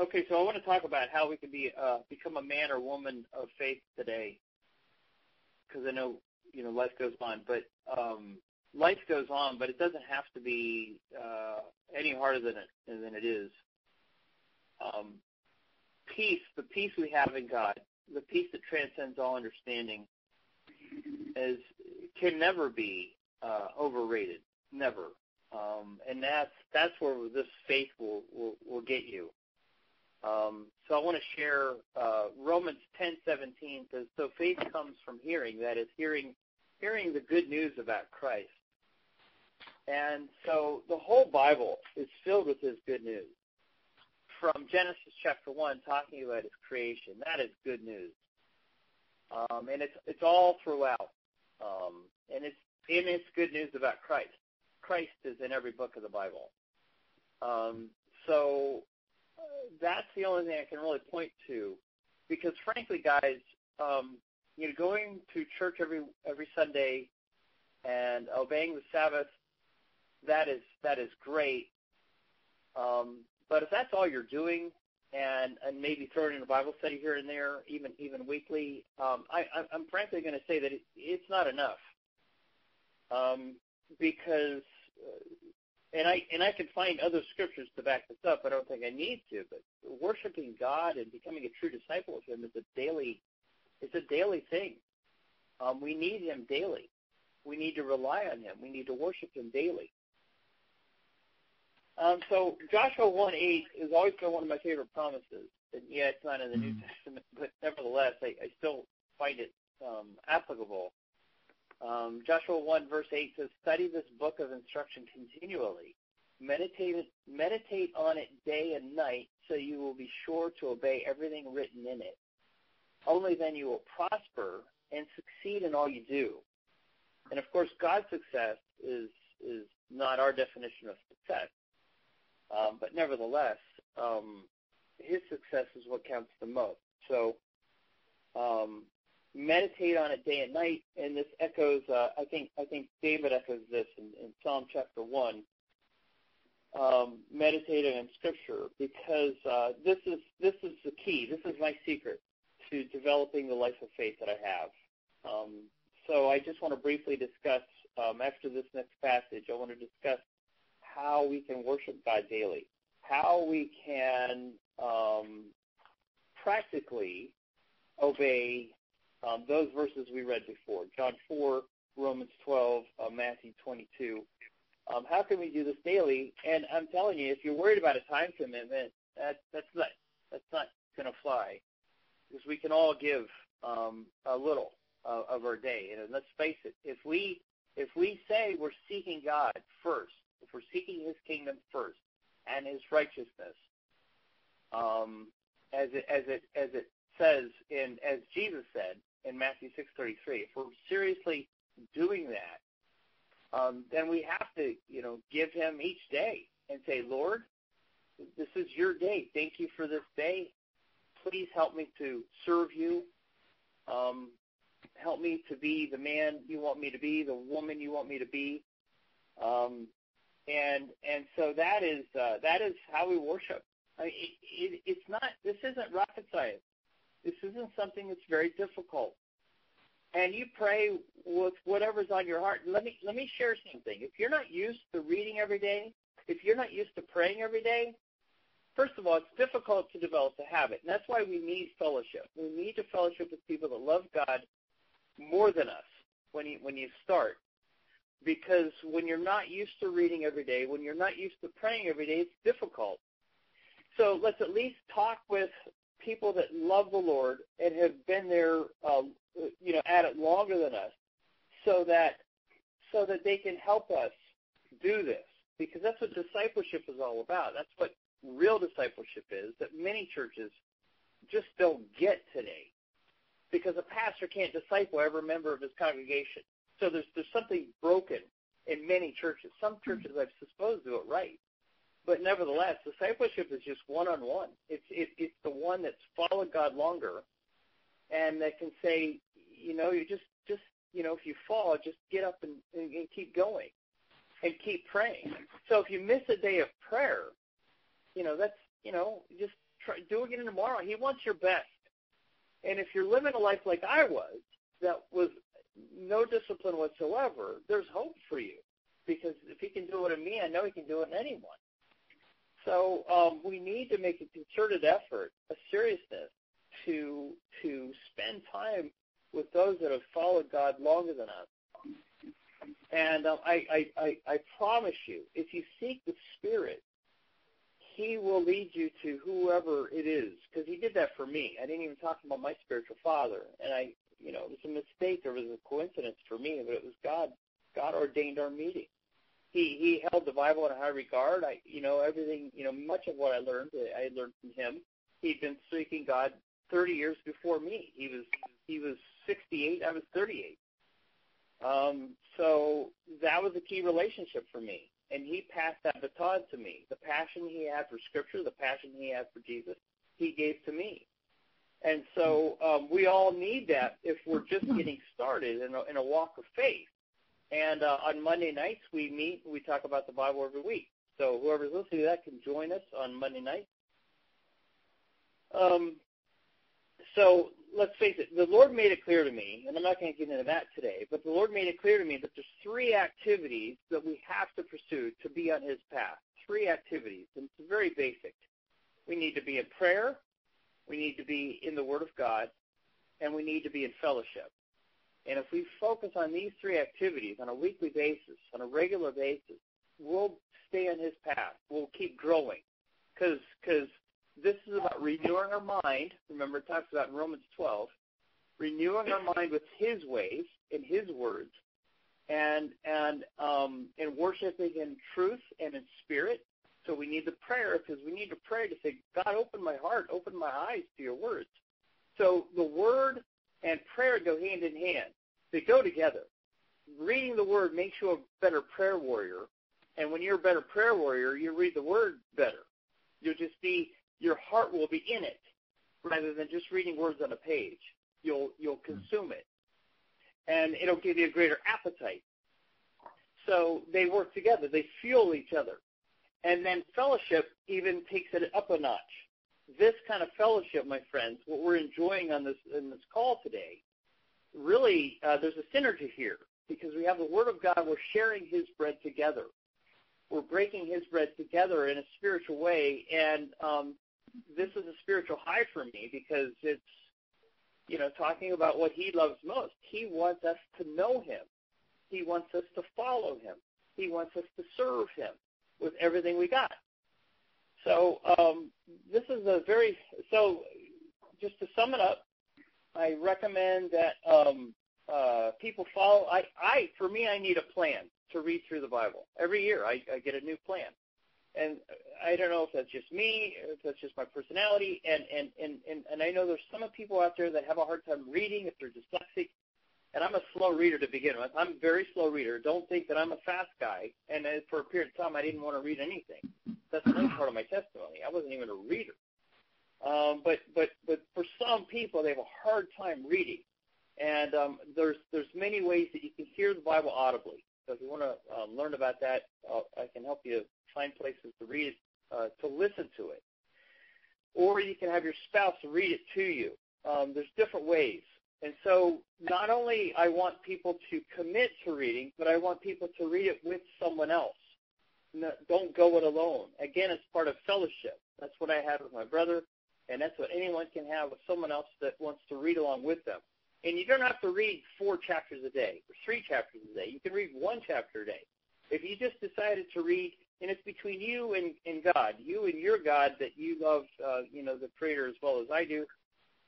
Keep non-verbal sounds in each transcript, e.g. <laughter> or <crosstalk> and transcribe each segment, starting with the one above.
Okay, so I want to talk about how we can be uh, become a man or woman of faith today, because I know you know life goes on, but um, life goes on, but it doesn't have to be uh, any harder than it than it is. Um, peace, the peace we have in God, the peace that transcends all understanding, is can never be uh, overrated, never. Um, and that's that's where this faith will will, will get you. Um, so I want to share uh, Romans 10:17 says, "So faith comes from hearing. That is, hearing hearing the good news about Christ." And so the whole Bible is filled with His good news. From Genesis chapter one, talking about His creation, that is good news. Um, and it's it's all throughout, um, and it's and it's good news about Christ. Christ is in every book of the Bible. Um, so that's the only thing I can really point to, because frankly, guys, um, you know, going to church every every Sunday and obeying the Sabbath, that is that is great. Um, but if that's all you're doing, and and maybe throwing in a Bible study here and there, even even weekly. Um, I, I'm frankly going to say that it, it's not enough um, because, uh, and I and I can find other scriptures to back this up. I don't think I need to, but worshiping God and becoming a true disciple of Him is a daily, it's a daily thing. Um, we need Him daily. We need to rely on Him. We need to worship Him daily. Um, so Joshua 1:8 has always been one of my favorite promises. And yeah, it's not in the New mm-hmm. Testament, <laughs> but nevertheless, I, I still find it um, applicable. Um, Joshua 1 verse 8 says, "Study this book of instruction continually. Meditate meditate on it day and night, so you will be sure to obey everything written in it. Only then you will prosper and succeed in all you do." And of course, God's success is is not our definition of success. Um, but nevertheless, um, his success is what counts the most. So um, meditate on it day and night, and this echoes. Uh, I think I think David echoes this in, in Psalm chapter one. Um, meditating on Scripture because uh, this is this is the key. This is my secret to developing the life of faith that I have. Um, so I just want to briefly discuss um, after this next passage. I want to discuss how we can worship God daily, how we can um, practically obey um, those verses we read before John 4, Romans 12, uh, Matthew 22. Um, how can we do this daily? And I'm telling you, if you're worried about a time commitment, that, that's not that's not going to fly, because we can all give um, a little uh, of our day. And let's face it, if we if we say we're seeking God first, if we're seeking His kingdom first and His righteousness, um, as it as it as it says in as Jesus said in Matthew 6:33, if we're seriously doing that, um, then we have to you know give Him each day and say, Lord, this is your day. Thank you for this day. Please help me to serve you. Um, help me to be the man you want me to be, the woman you want me to be. Um, and and so that is uh, that is how we worship. I mean, it, it, it's not. This isn't rocket science. This isn't something that's very difficult. And you pray with whatever's on your heart. Let me let me share something. If you're not used to reading every day, if you're not used to praying every day, first of all, it's difficult to develop the habit, and that's why we need fellowship. We need to fellowship with people that love God more than us when you when you start because when you're not used to reading every day, when you're not used to praying every day, it's difficult. So let's at least talk with people that love the Lord and have been there, uh, you know, at it longer than us, so that so that they can help us do this. Because that's what discipleship is all about. That's what real discipleship is. That many churches just don't get today. Because a pastor can't disciple every member of his congregation. So there's there's something broken in many churches. Some churches, I suppose, do it right, but nevertheless, discipleship is just one on one. It's it, it's the one that's followed God longer, and that can say, you know, you just just you know, if you fall, just get up and, and, and keep going, and keep praying. So if you miss a day of prayer, you know that's you know just try, do again tomorrow. He wants your best. And if you're living a life like I was, that was no discipline whatsoever, there's hope for you. Because if he can do it in me, I know he can do it in anyone. So um, we need to make a concerted effort, a seriousness, to to spend time with those that have followed God longer than us. And um, I, I, I, I promise you, if you seek the Spirit, He will lead you to whoever it is, because He did that for me. I didn't even talk about my spiritual father, and I, you know, it was a mistake. Or it was a coincidence for me, but it was God. God ordained our meeting. He He held the Bible in high regard. I, you know, everything, you know, much of what I learned, I learned from him. He'd been seeking God 30 years before me. He was he was 68. I was 38. Um, so that was a key relationship for me. And he passed that baton to me. The passion he had for Scripture, the passion he had for Jesus, he gave to me. And so um, we all need that if we're just getting started in a, in a walk of faith. And uh, on Monday nights we meet, we talk about the Bible every week. So whoever's listening to that can join us on Monday night. Um, so let's face it, the Lord made it clear to me, and I'm not going to get into that today, but the Lord made it clear to me that there's three activities that we have to pursue to be on His path. Three activities, and it's very basic. We need to be in prayer, we need to be in the Word of God, and we need to be in fellowship. And if we focus on these three activities on a weekly basis, on a regular basis, we'll stay on His path. We'll keep growing, because this is about renewing our mind. Remember, it talks about in Romans 12, renewing our mind with His ways and His words, and and um, and worshiping in truth and in spirit. So we need the prayer because we need to pray to say, God, open my heart, open my eyes to Your words. So the Word and prayer go hand in hand. They go together. Reading the Word makes you a better prayer warrior, and when you're a better prayer warrior, you read the Word better. You'll just be your heart will be in it rather than just reading words on a page. You'll you'll hmm. consume it, and it'll give you a greater appetite. So they work together. They fuel each other, and then fellowship even takes it up a notch. This kind of fellowship, my friends, what we're enjoying on this in this call today, really uh, there's a synergy here because we have the Word of God. We're sharing His bread together. We're breaking His bread together in a spiritual way, and um, this is a spiritual high for me because it's you know talking about what he loves most. He wants us to know him. He wants us to follow him. He wants us to serve him with everything we got. So um, this is a very so. Just to sum it up, I recommend that um, uh, people follow. I, I, for me, I need a plan to read through the Bible every year. I, I get a new plan and I don't know if that's just me, if that's just my personality, and and and and, and I know there's some people out there that have a hard time reading if they're dyslexic, and I'm a slow reader to begin with. I'm a very slow reader. Don't think that I'm a fast guy. And for a period of time, I didn't want to read anything. That's another part of my testimony. I wasn't even a reader. Um, but but but for some people, they have a hard time reading, and um, there's there's many ways that you can hear the Bible audibly. So if you want to um, learn about that, I'll, I can help you find places to read it, uh, to listen to it. Or you can have your spouse read it to you. Um, there's different ways. And so not only I want people to commit to reading, but I want people to read it with someone else. No, don't go it alone. Again, it's part of fellowship. That's what I had with my brother, and that's what anyone can have with someone else that wants to read along with them. And you don't have to read four chapters a day or three chapters a day. You can read one chapter a day. If you just decided to read and it's between you and, and God, you and your God that you love, uh, you know, the Creator as well as I do.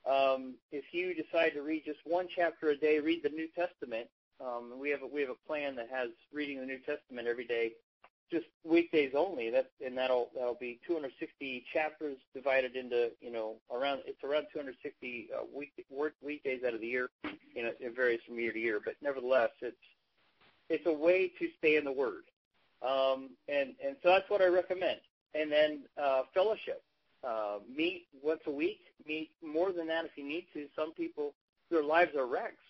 Um, if you decide to read just one chapter a day, read the New Testament. Um, we have a, we have a plan that has reading the New Testament every day, just weekdays only. That and that'll that'll be 260 chapters divided into you know around it's around 260 uh, week work weekdays out of the year. You know, it varies from year to year, but nevertheless, it's it's a way to stay in the Word. Um, and, and so that's what I recommend. And then uh, fellowship. Uh, meet once a week. Meet more than that if you need to. Some people, their lives are wrecks,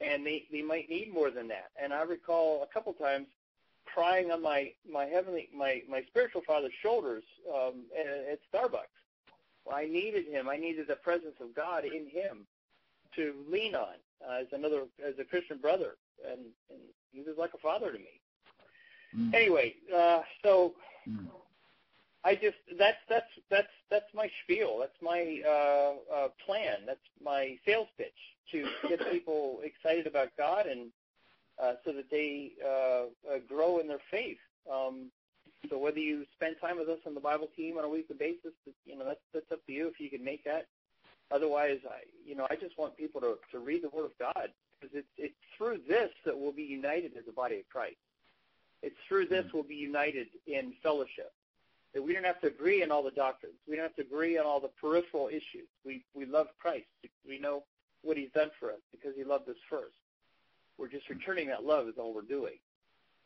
and they, they might need more than that. And I recall a couple times crying on my my heavenly my my spiritual father's shoulders um, at, at Starbucks. I needed him. I needed the presence of God in him to lean on uh, as another as a Christian brother, and, and he was like a father to me. Mm. Anyway, uh, so mm. I just that's that's that's that's my spiel. That's my uh, uh, plan. That's my sales pitch to get people excited about God and so that they uh, uh, grow in their faith. Um, so whether you spend time with us on the Bible team on a weekly basis, you know that's that's up to you if you can make that. Otherwise, I you know I just want people to to read the Word of God because it's it's through this that we'll be united as a body of Christ. It's through this we'll be united in fellowship. That we don't have to agree on all the doctrines. We don't have to agree on all the peripheral issues. We we love Christ. We know what He's done for us because He loved us first. We're just returning that love is all we're doing.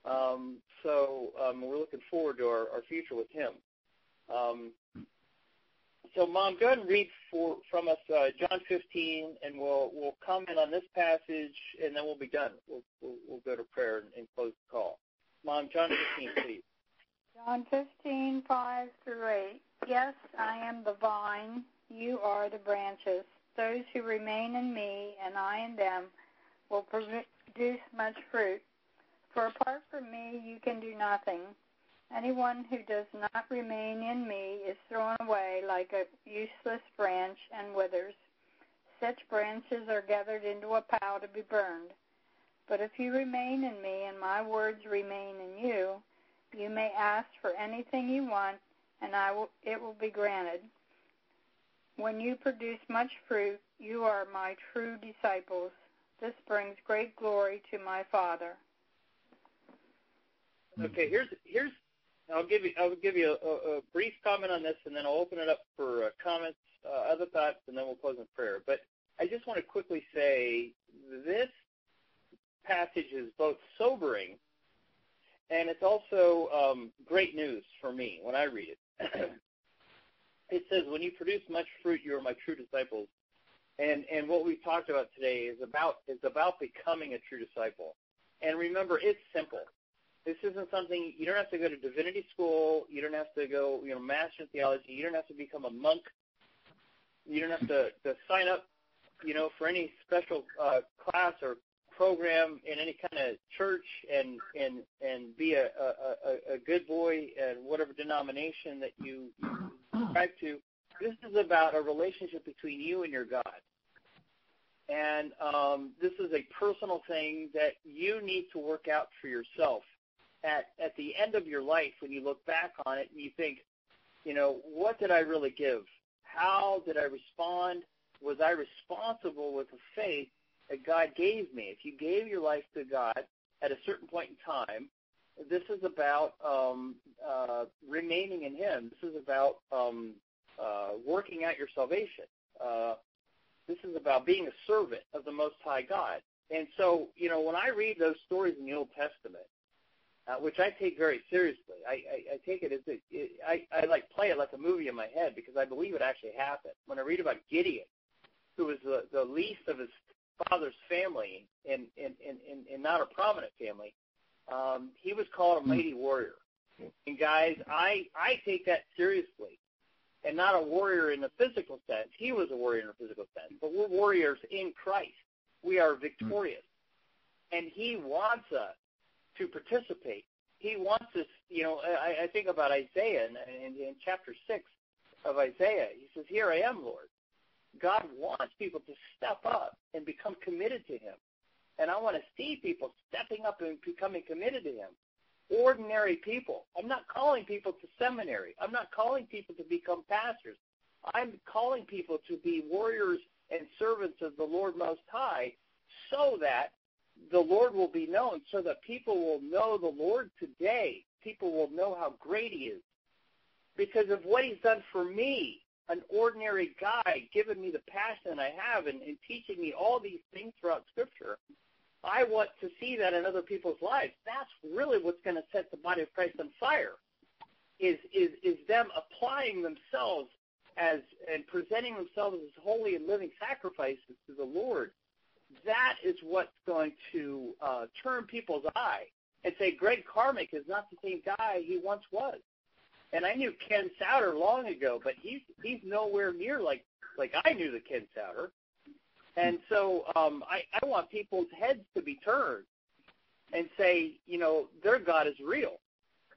Um, so um, we're looking forward to our, our future with Him. Um, so, Mom, go ahead and read for, from us uh, John 15, and we'll we'll comment on this passage, and then we'll be done. We'll we'll, we'll go to prayer and, and close the call. Mom, John 15, please. John 15, 5 through 8. Yes, I am the vine, you are the branches. Those who remain in me and I in them will produce much fruit. For apart from me, you can do nothing. Anyone who does not remain in me is thrown away like a useless branch and withers. Such branches are gathered into a pile to be burned. But if you remain in me and my words remain in you, you may ask for anything you want, and I will, it will be granted. When you produce much fruit, you are my true disciples. This brings great glory to my Father. Okay, here's here's I'll give you I'll give you a, a brief comment on this, and then I'll open it up for uh, comments, uh, other thoughts, and then we'll close in prayer. But I just want to quickly say this passage is both sobering and it's also um, great news for me when I read it. <clears throat> it says, "When you produce much fruit, you are my true disciples." And and what we've talked about today is about is about becoming a true disciple. And remember, it's simple. This isn't something you don't have to go to divinity school. You don't have to go, you know, master in theology. You don't have to become a monk. You don't have to, to sign up, you know, for any special uh, class or program in any kind of church and and and be a a, a a good boy and whatever denomination that you, you subscribe to. This is about a relationship between you and your God. And um, this is a personal thing that you need to work out for yourself. At at the end of your life, when you look back on it and you think, you know, what did I really give? How did I respond? Was I responsible with the faith that God gave me. If you gave your life to God at a certain point in time, this is about um, uh, remaining in Him. This is about um, uh, working out your salvation. Uh, this is about being a servant of the Most High God. And so, you know, when I read those stories in the Old Testament, uh, which I take very seriously, I, I, I take it as a, it, I, I like play it like a movie in my head because I believe it actually happened. When I read about Gideon, who was the, the least of his father's family and, and, and, and, and not a prominent family, um, he was called a mighty warrior. And guys, I I take that seriously, and not a warrior in a physical sense. He was a warrior in a physical sense, but we're warriors in Christ. We are hmm. victorious, and He wants us to participate. He wants us. You know, I, I think about Isaiah in, in, in chapter six of Isaiah. He says, "Here I am, Lord." God wants people to step up and become committed to Him. And I want to see people stepping up and becoming committed to Him. Ordinary people. I'm not calling people to seminary. I'm not calling people to become pastors. I'm calling people to be warriors and servants of the Lord Most High so that the Lord will be known, so that people will know the Lord today. People will know how great He is because of what He's done for me an ordinary guy giving me the passion I have and, and teaching me all these things throughout Scripture, I want to see that in other people's lives. That's really what's going to set the body of Christ on fire. Is is is them applying themselves as and presenting themselves as holy and living sacrifices to the Lord. That is what's going to uh, turn people's eye and say Greg Carmick is not the same guy he once was. And I knew Ken Souter long ago, but he's he's nowhere near like like I knew the Ken Souter. And so um, I, I want people's heads to be turned and say, you know, their God is real.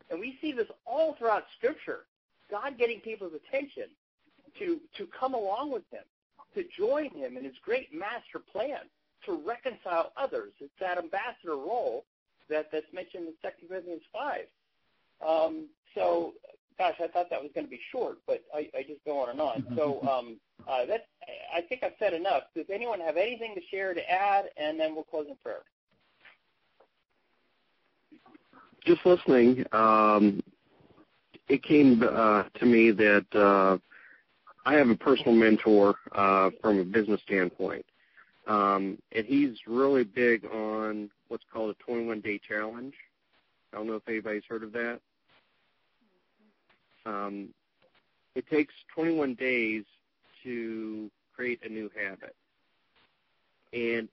And we see this all throughout Scripture. God getting people's attention to to come along with Him, to join Him in His great master plan to reconcile others. It's that ambassador role that that's mentioned in Second Corinthians five. Um, so, gosh, I thought that was going to be short, but I, I just go on and on. So <laughs> um, uh, I think I've said enough. Does anyone have anything to share to add? And then we'll close in prayer. Just listening, um, it came uh, to me that uh, I have a personal mentor uh, from a business standpoint, um, and he's really big on what's called a 21-day challenge. I don't know if anybody's heard of that. Um, it takes 21 days to create a new habit. And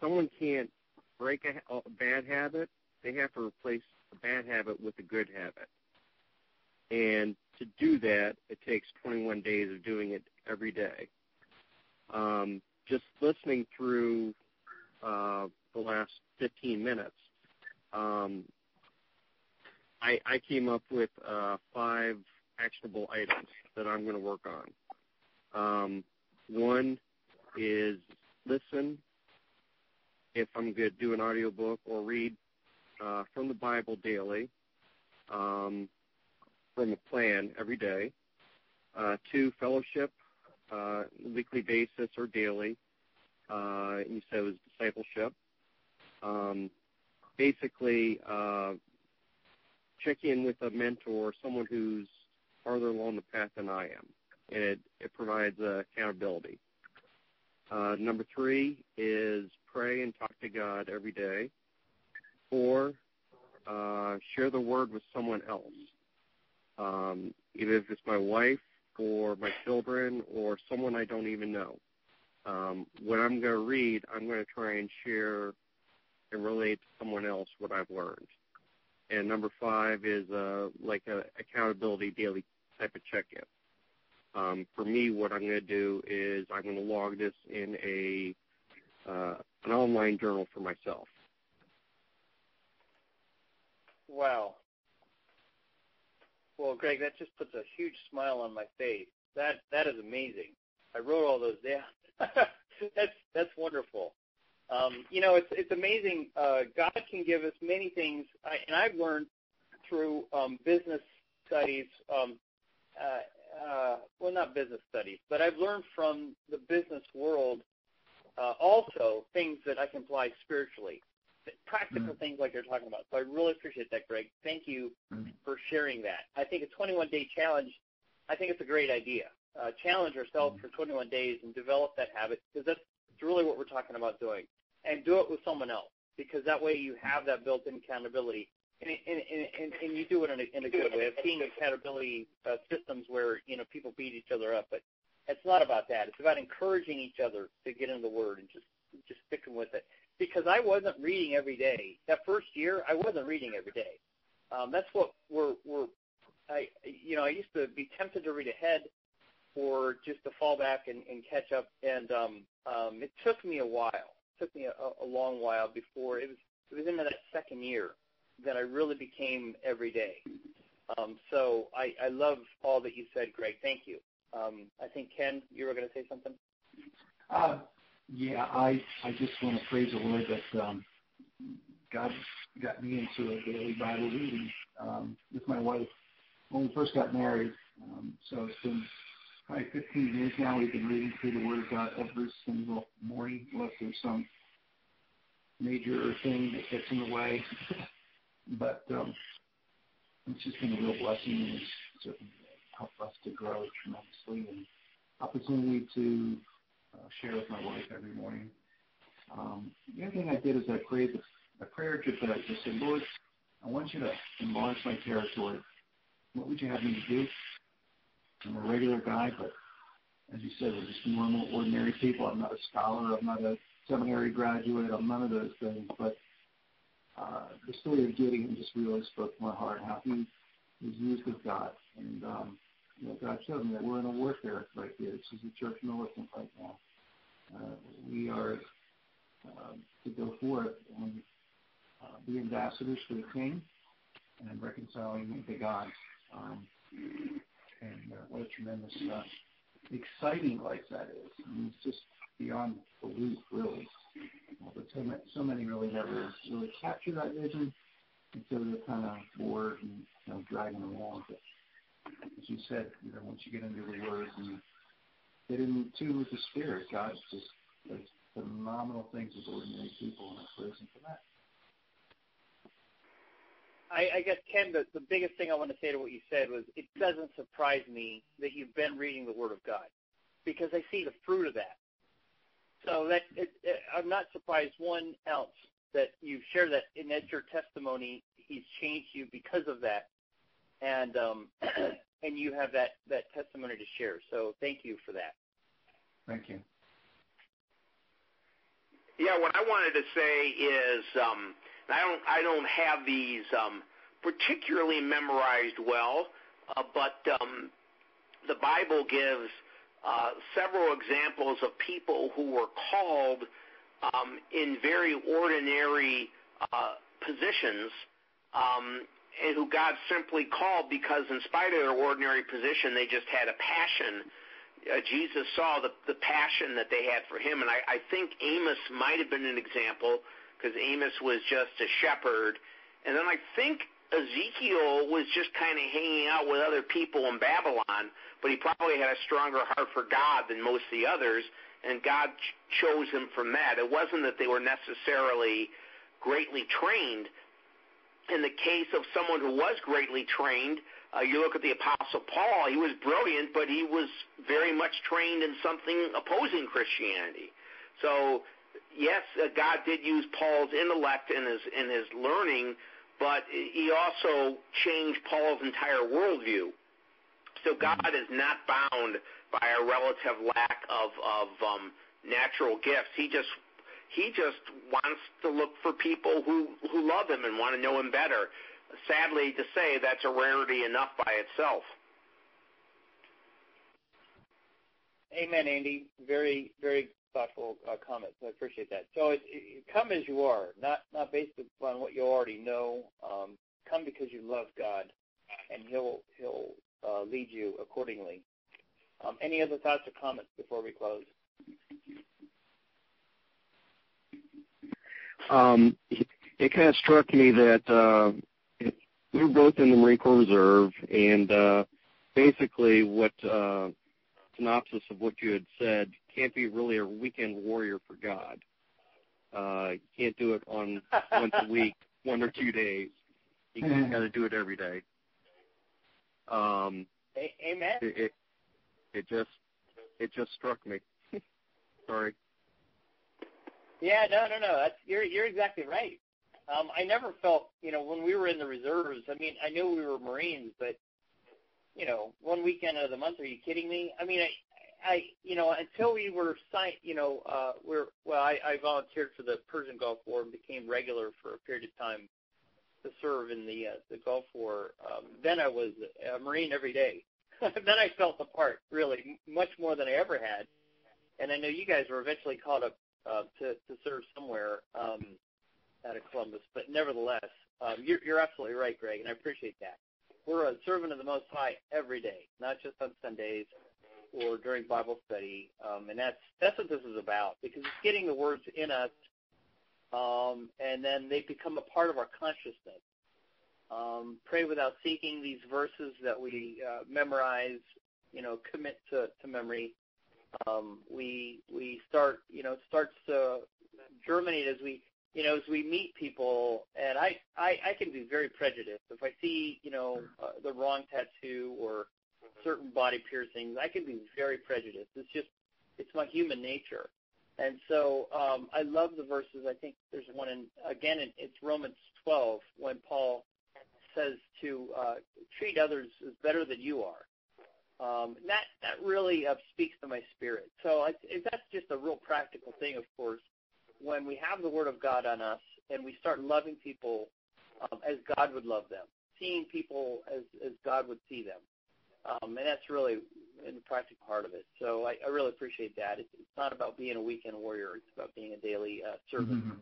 someone can't break a, a bad habit, they have to replace a bad habit with a good habit. And to do that, it takes 21 days of doing it every day. Um, just listening through uh, the last 15 minutes, um, I, I came up with uh, five actionable items that I'm going to work on. Um, one is listen if I'm going to do an audiobook or read uh, from the Bible daily um, from a plan every day. Uh, two, fellowship, uh, weekly basis or daily. Uh, you said it was discipleship. Um, basically, uh, check in with a mentor, someone who's farther along the path than I am and it, it provides uh, accountability. Uh, number three is pray and talk to God every day. Four, uh, share the word with someone else, um, even if it's my wife or my children or someone I don't even know. Um, when I'm going to read, I'm going to try and share and relate to someone else what I've learned. And number five is uh, like a accountability daily type of check-in. Um, for me, what I'm going to do is I'm going to log this in a uh, an online journal for myself. Wow. Well, Greg, that just puts a huge smile on my face. That that is amazing. I wrote all those down. <laughs> that's that's wonderful. Um, you know, it's it's amazing. Uh, God can give us many things, I, and I've learned through um, business studies. Um, uh, uh, well, not business studies, but I've learned from the business world uh, also things that I can apply spiritually, practical mm-hmm. things like you're talking about. So I really appreciate that, Greg. Thank you mm-hmm. for sharing that. I think a 21-day challenge, I think it's a great idea. Uh, challenge ourselves mm-hmm. for 21 days and develop that habit because that's really what we're talking about doing. And do it with someone else because that way you have that built-in accountability and, and, and, and you do it in a, in a good way. I've seen accountability uh, systems where you know people beat each other up, but it's not about that. It's about encouraging each other to get in the Word and just just sticking with it. Because I wasn't reading every day. That first year, I wasn't reading every day. Um, that's what we're we're. I you know I used to be tempted to read ahead, or just to fall back and, and catch up. And um, um, it took me a while. It took me a, a long while before it was it was into that second year that I really became every day. Um, so I, I love all that you said, Greg. Thank you. Um, I think Ken, you were going to say something. Uh, yeah, I I just want to praise the Lord that um, God got me into a daily Bible reading um, with my wife when we first got married. Um, so it's been probably 15 years now. We've been reading through the Word of God every single morning, unless there's some major thing that gets in the way. <laughs> But um, it's just been a real blessing and it's certainly helped us to grow tremendously and opportunity to uh, share with my wife every morning. Um, the other thing I did is I prayed a prayer just that I just said, Lord, I want you to enlarge my territory. What would you have me to do? I'm a regular guy, but as you said, we're just normal, ordinary people. I'm not a scholar. I'm not a seminary graduate. I'm none of those things. But the story of Gideon just really spoke to my heart. How he is used of God. And um, you know, God showed me that we're in a warfare right here. This is the church militant right now. Uh, we are uh, to go forth and uh, be ambassadors for the King and reconciling to God. Um, and uh, what a tremendous, uh, exciting life that is. I mean, it's just beyond belief, really. But so many, so many really never really capture that vision, and so they're kind of bored and you know dragging along. But as you said, you know, once you get into the Word and get in tune with the Spirit, God just does phenomenal things with ordinary people, and I praise Him for that. I, I guess Ken, the, the biggest thing I want to say to what you said was it doesn't surprise me that you've been reading the Word of God because I see the fruit of that. So that it, it, I'm not surprised one ounce that you share that, and that's your testimony. He's changed you because of that, and um, <clears throat> and you have that that testimony to share. So thank you for that. Thank you. Yeah, what I wanted to say is um, I don't I don't have these um, particularly memorized well, uh, but um, the Bible gives several examples of people who were called um, in very ordinary uh, positions um, and who God simply called because in spite of their ordinary position, they just had a passion. Uh, Jesus saw the, the passion that they had for him, and I, I think Amos might have been an example because Amos was just a shepherd. And then I think Ezekiel was just kind of hanging out with other people in Babylon, but he probably had a stronger heart for God than most of the others, and God ch- chose him from that. It wasn't that they were necessarily greatly trained. In the case of someone who was greatly trained, uh, you look at the Apostle Paul, he was brilliant, but he was very much trained in something opposing Christianity. So yes, uh, God did use Paul's intellect and his and his learning, but he also changed Paul's entire worldview. So God is not bound by a relative lack of of um, natural gifts. He just he just wants to look for people who who love him and want to know him better. Sadly to say, that's a rarity enough by itself. Amen, Andy. Very, very thoughtful uh, comments. I appreciate that. So it, it, come as you are, not not based upon what you already know. Um, come because you love God, and He'll He'll uh, lead you accordingly. Um, any other thoughts or comments before we close? Um, it, kind of struck me that uh, we were both in the Marine Corps Reserve, and uh, basically what uh, synopsis of what you had said can't be really a weekend warrior for God. Uh, you can't do it on <laughs> once a week, one or two days. You mm-hmm. got to do it every day. Um, Amen. It, it it just it just struck me. <laughs> Sorry. Yeah, no, no, no. That's you're you're exactly right. Um, I never felt, you know, when we were in the reserves. I mean, I knew we were Marines, but you know, one weekend of the month. Are you kidding me? I mean, I, I, you know, until we were signed, you know, uh, we're well. I, I volunteered for the Persian Gulf War and became regular for a period of time to serve in the uh, the Gulf War. Um, then I was a Marine every day. <laughs> then I felt the part really much more than I ever had. And I know you guys were eventually called up uh, to to serve somewhere um, out of Columbus, but nevertheless, um, you're, you're absolutely right, Greg, and I appreciate that. We're a servant of the Most High every day, not just on Sundays or during Bible study, um, and that's that's what this is about because it's getting the words in us, um, and then they become a part of our consciousness. Um, pray without seeking these verses that we uh, memorize, you know, commit to, to memory. Um, we we start, you know, starts to germinate as we, you know, as we meet people. I, I can be very prejudiced if I see, you know, uh, the wrong tattoo or certain body piercings, I can be very prejudiced. It's just it's my human nature. And so um, I love the verses. I think there's one in again. In, it's Romans 12 when Paul says to uh, treat others as better than you are. Um, that that really uh, speaks to my spirit. So I, that's just a real practical thing, of course. When we have the Word of God on us and we start loving people um, as God would love them, seeing people as as God would see them, um, and that's really in the practical part of it. So I, I really appreciate that. It's, it's not about being a weekend warrior; it's about being a daily uh, servant Mhm.